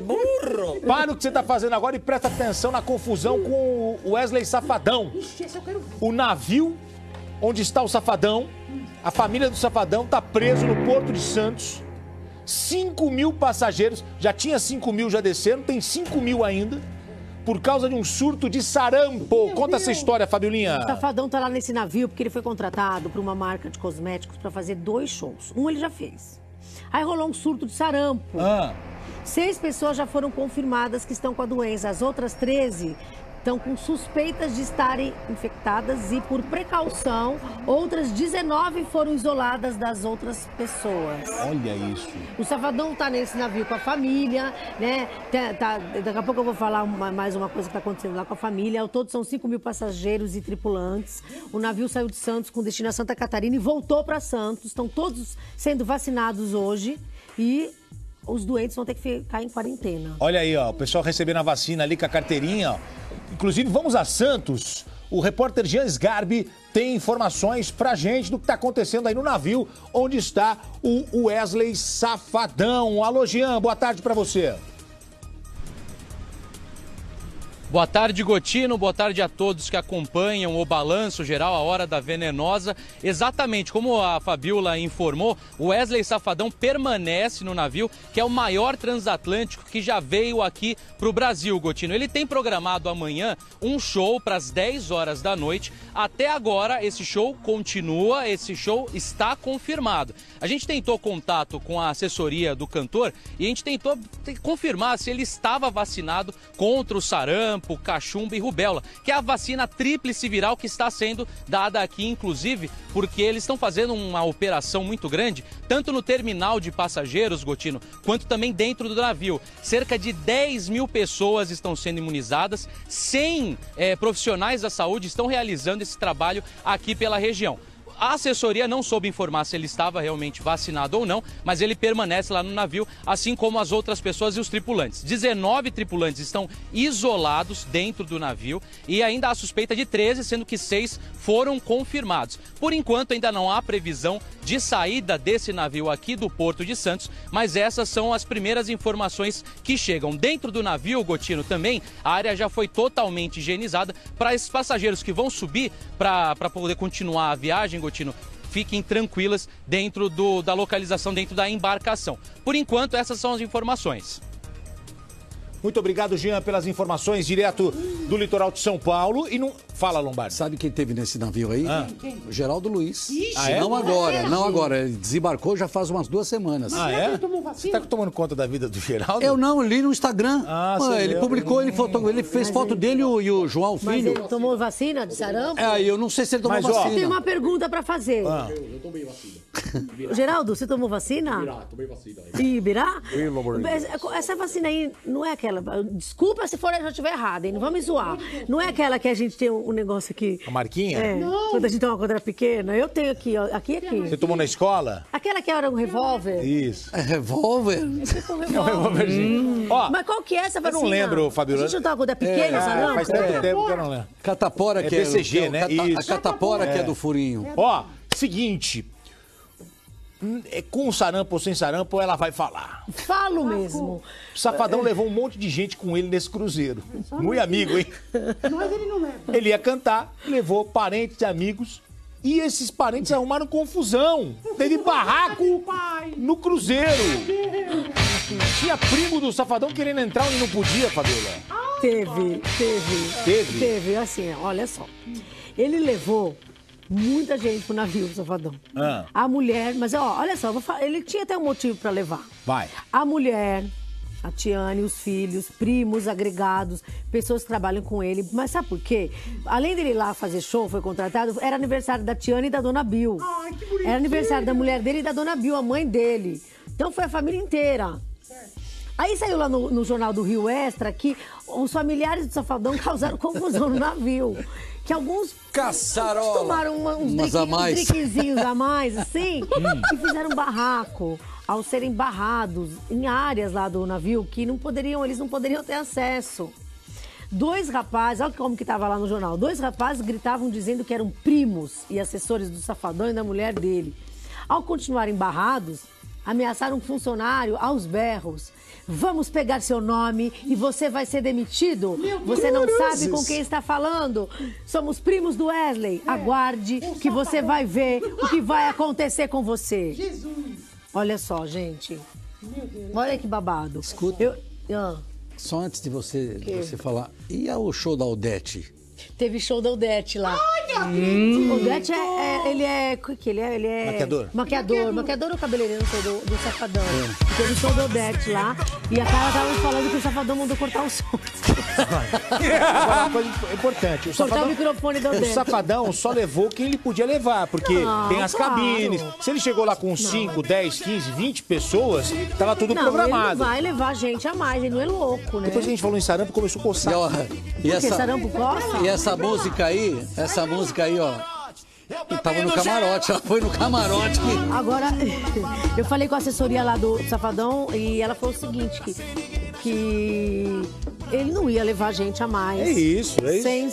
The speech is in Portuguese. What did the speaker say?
burro! Para o que você tá fazendo agora e presta atenção na confusão com o Wesley Safadão. O navio onde está o Safadão, a família do Safadão tá preso no Porto de Santos. 5 mil passageiros, já tinha 5 mil já descendo, tem 5 mil ainda, por causa de um surto de sarampo. Conta essa história, Fabiolinha. O Safadão tá lá nesse navio porque ele foi contratado por uma marca de cosméticos para fazer dois shows. Um ele já fez. Aí rolou um surto de sarampo. Ah, Seis pessoas já foram confirmadas que estão com a doença. As outras 13 estão com suspeitas de estarem infectadas e, por precaução, outras 19 foram isoladas das outras pessoas. olha isso. O Safadão tá nesse navio com a família, né? Tá- tá- daqui a pouco eu vou falar uma- mais uma coisa que está acontecendo lá com a família. Ao todo são 5 mil passageiros e tripulantes. O navio saiu de Santos com destino a Santa Catarina e voltou para Santos. Estão todos sendo vacinados hoje e os doentes vão ter que ficar em quarentena. Olha aí, ó, o pessoal recebendo a vacina ali com a carteirinha, ó. Inclusive, vamos a Santos. O repórter Jean Sgarbi tem informações pra gente do que tá acontecendo aí no navio onde está o Wesley Safadão. Alô, Jean, boa tarde pra você. Boa tarde, Gotino. Boa tarde a todos que acompanham o balanço geral, a hora da venenosa. Exatamente como a Fabiola informou, o Wesley Safadão permanece no navio, que é o maior transatlântico que já veio aqui para o Brasil, Gotino. Ele tem programado amanhã um show para as 10 horas da noite. Até agora, esse show continua, esse show está confirmado. A gente tentou contato com a assessoria do cantor e a gente tentou te- confirmar se ele estava vacinado contra o sarampo, cachumba e rubéola, que é a vacina tríplice viral que está sendo dada aqui, inclusive, porque eles estão fazendo uma operação muito grande, tanto no terminal de passageiros, Gotino, quanto também dentro do navio. Cerca de 10 mil pessoas estão sendo imunizadas, 100 eh, profissionais da saúde estão realizando esse trabalho aqui pela região. A assessoria não soube informar se ele estava realmente vacinado ou não, mas ele permanece lá no navio, assim como as outras pessoas e os tripulantes. 19 tripulantes estão isolados dentro do navio e ainda há suspeita de 13, sendo que seis foram confirmados. Por enquanto, ainda não há previsão de saída desse navio aqui do Porto de Santos, mas essas são as primeiras informações que chegam. Dentro do navio, Gotino, também, a área já foi totalmente higienizada para esses passageiros que vão subir para poder continuar a viagem, Gotino. Fiquem tranquilas dentro do- da localização, dentro da embarcação. Por enquanto, essas são as informações. Muito obrigado, Jean, pelas informações direto do litoral de São Paulo. E não. Fala, Lombardi. Sabe quem teve nesse navio aí? Ah. O Geraldo Luiz. Ah, é? Não agora, não agora. Ele desembarcou já faz umas duas semanas. Ah, é? Você tá tomando conta da vida do Geraldo? Eu não, eu li no Instagram. Ah, Mano, você ele leu. publicou, ele, foto, ele fez foto dele e o, e o João Mas Filho. ele tomou vacina de sarampo? É, eu não sei se ele tomou Mas, ó, vacina. Tem uma pergunta para fazer. Ah. Geraldo, você tomou vacina? Virá, tomei vacina. E Ibirá? Essa- Essa vacina aí não é aquela. Desculpa se for eu já estiver errada, hein? Não vamos me zoar. Não é aquela que a gente tem um negócio aqui. A marquinha? É, quando a gente tem uma quadra pequena. Eu tenho aqui, ó. Aqui e aqui. Você tomou na escola? Aquela que era um revólver. Isso. É revólver? Tipo um revólver. Ó, Mas qual que é essa eu vacina? não lembro, Fabiola. A gente não tava quando é pequeno, Ah, sarampo? faz tanto tempo que eu não lembro. Catapora, É que BCG, é, o- né? é o cata- Isso. A catapora que É. é do furinho. Ó, seguinte. É Com sarampo ou sem sarampo, ela vai falar. Falo mesmo. O Safadão levou um monte de gente com ele nesse cruzeiro. Muito amigo, hein? Mas ele não leva. Ele ia cantar, levou parentes e amigos. E esses parentes arrumaram confusão. Teve barraco no cruzeiro. Tinha primo do Safadão querendo entrar onde não podia, Fabiola. Teve, teve. Teve? Teve, assim, olha só. Ele levou muita gente pro navio, Safadão. Ah. A mulher, mas ó, olha só, eu vou falar, ele tinha até um motivo pra levar. Vai. A mulher, a Tiane, os filhos, primos, agregados, pessoas que trabalham com ele. Mas sabe por quê? Além dele ir lá fazer show, foi contratado, era aniversário da Tiane e da Dona Bill. Ai, que bonitinho. Era aniversário da mulher dele e da Dona Bill, a mãe dele. Então foi a família inteira. Aí saiu lá no, no jornal do Rio Extra que os familiares do Safadão causaram confusão no navio. Que alguns Caçarola. tomaram uma, uns, Umas drique- a uns mais. driquezinhos a mais, assim, e fizeram barraco ao serem barrados em áreas lá do navio que não poderiam, eles não poderiam ter acesso. Dois rapazes, olha como que tava lá no jornal, dois rapazes gritavam dizendo que eram primos e assessores do Safadão e da mulher dele. Ao continuarem barrados, ameaçaram um funcionário aos berros. Vamos pegar seu nome e você vai ser demitido? Você não sabe com quem está falando? Somos primos do Wesley. Aguarde que você vai ver o que vai acontecer com você. Jesus. Olha só, gente. Olha que babado. Escuta. Eu, ah, Só antes de você, de você falar, e o show da Odete? Teve show da Odete lá. Hum. Odete é, é- ele é, o que ele é? Ele é Maquiador? Maquiador, maquiador ou cabeleireiro, do, do Safadão. Teve show da Odete lá e a cara tava falando que o Safadão mandou cortar o som. Agora, uma coisa importante. O Cortar o safadão, microfone da o Odete. safadão só levou quem ele podia levar, porque Não, tem as claro. cabines. Se ele chegou lá com 5, 10, 15, 20 pessoas, tava tudo Não, ele programado. não vai levar gente a mais, ele não é louco, né? Depois que a gente falou em sarampo, começou a coçar. E, ó, e Porque essa, sarampo coça? E essa música aí, essa música aí, ó. E tava no camarote, ela foi no camarote. que- Agora, eu falei com a assessoria lá do Safadão e ela falou o seguinte, que, que ele não ia levar gente a mais. É isso, é isso. Sem